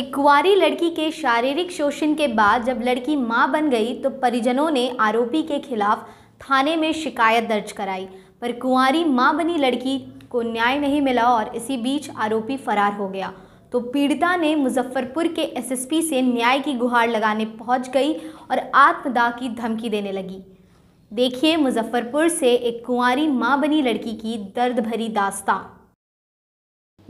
एक कुंवारी लड़की के शारीरिक शोषण के बाद जब लड़की माँ बन गई तो परिजनों ने आरोपी के खिलाफ थाने में शिकायत दर्ज कराई। पर कुंवारी माँ बनी लड़की को न्याय नहीं मिला और इसी बीच आरोपी फरार हो गया। तो पीड़िता ने मुजफ्फरपुर के एसएसपी से न्याय की गुहार लगाने पहुँच गई और आत्मदाह की धमकी देने लगी। देखिए मुजफ्फरपुर से एक कुंवारी माँ बनी लड़की की दर्द भरी दास्तां।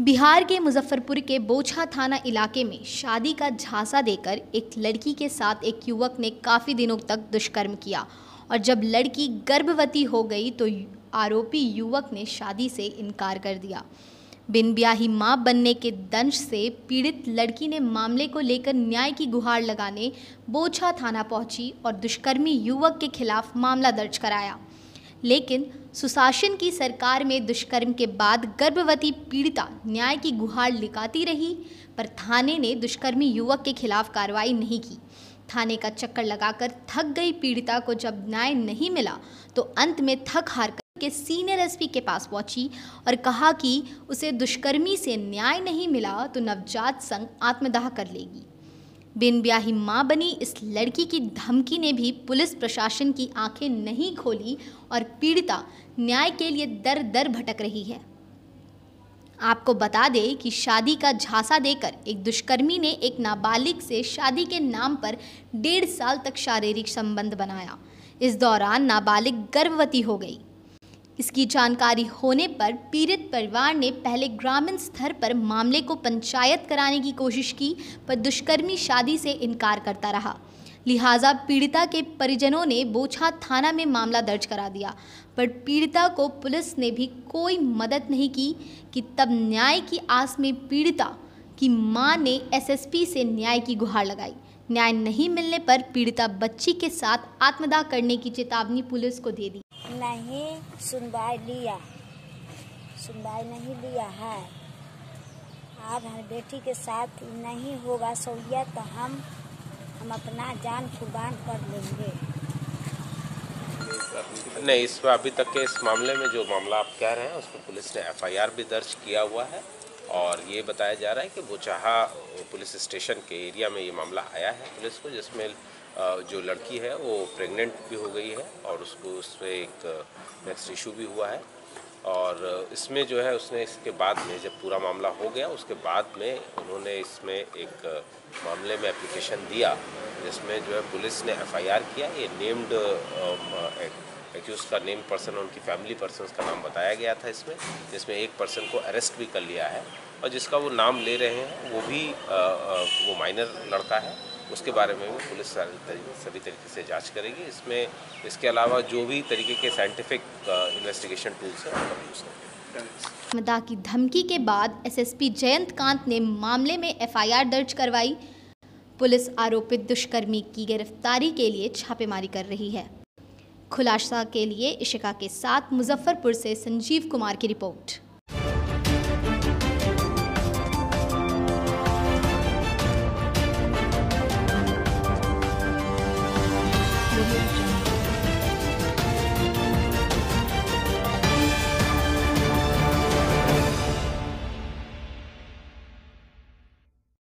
बिहार के मुजफ्फरपुर के बोछा थाना इलाके में शादी का झांसा देकर एक लड़की के साथ एक युवक ने काफ़ी दिनों तक दुष्कर्म किया और जब लड़की गर्भवती हो गई तो आरोपी युवक ने शादी से इनकार कर दिया। बिन ब्याही माँ बनने के दंश से पीड़ित लड़की ने मामले को लेकर न्याय की गुहार लगाने बोछा थाना पहुँची और दुष्कर्मी युवक के खिलाफ मामला दर्ज कराया। लेकिन सुशासन की सरकार में दुष्कर्म के बाद गर्भवती पीड़िता न्याय की गुहार लिकाती रही, पर थाने ने दुष्कर्मी युवक के खिलाफ कार्रवाई नहीं की। थाने का चक्कर लगाकर थक गई पीड़िता को जब न्याय नहीं मिला तो अंत में थक हार के सीनियर एसपी के पास पहुँची और कहा कि उसे दुष्कर्मी से न्याय नहीं मिला तो नवजात संघ आत्मदाह कर लेगी। बिन ब्याही माँ बनी इस लड़की की धमकी ने भी पुलिस प्रशासन की आँखें नहीं खोली और पीड़िता न्याय के लिए दर दर भटक रही है। आपको बता दें कि शादी का झांसा देकर एक दुष्कर्मी ने एक नाबालिग से शादी के नाम पर डेढ़ साल तक शारीरिक संबंध बनाया। इस दौरान नाबालिग गर्भवती हो गई। इसकी जानकारी होने पर पीड़ित परिवार ने पहले ग्रामीण स्तर पर मामले को पंचायत कराने की कोशिश की, पर दुष्कर्मी शादी से इनकार करता रहा। लिहाजा पीड़िता के परिजनों ने बोछा थाना में मामला दर्ज करा दिया, पर पीड़िता को पुलिस ने भी कोई मदद नहीं की कि तब न्याय की आस में पीड़िता की माँ ने एसएसपी से न्याय की गुहार लगाई। न्याय नहीं मिलने पर पीड़िता बच्ची के साथ आत्मदाह करने की चेतावनी पुलिस को दे दी। नहीं सुनवाई लिया। सुनवाई नहीं लिया है। अब हमारी बेटी के साथ नहीं होगा सौलिया तो हम हम अपना जान कुर्बान कर लेंगे। नहीं, इस अभी तक के इस मामले में जो मामला आप कह रहे हैं उस पर पुलिस ने एफआईआर भी दर्ज किया हुआ है और ये बताया जा रहा है कि बोचाहा पुलिस स्टेशन के एरिया में ये मामला आया है पुलिस को, जिसमें जो लड़की है वो प्रेग्नेंट भी हो गई है और उसको उस पर एक नेक्स्ट इशू भी हुआ है। और इसमें जो है उसने इसके बाद में जब पूरा मामला हो गया उसके बाद में उन्होंने इसमें एक मामले में एप्लीकेशन दिया जिसमें जो है पुलिस ने एफआईआर किया। ये नेम्ड एक्यूज का नेम पर्सन और उनकी फैमिली पर्सन का नाम बताया गया था इसमें जिसमें एक पर्सन को अरेस्ट भी कर लिया है। और जिसका वो नाम ले रहे हैं वो भी आ, आ, वो माइनर लड़का है। उसके बारे में भी पुलिस सभी तरीके से जाँच करेगी। इसमें, इसके अलावा जो भी तरीके के साइंटिफिक इन्वेस्टिगेशन टूल्स हैं, उनका यूज़ करेंगे। मदा की धमकी के बाद एसएसपी जयंत कांत ने मामले में एफआईआर दर्ज करवाई। पुलिस आरोपित दुष्कर्मी की गिरफ्तारी के लिए छापेमारी कर रही है। खुलासा के लिए इशिका के साथ मुजफ्फरपुर से संजीव कुमार की रिपोर्ट।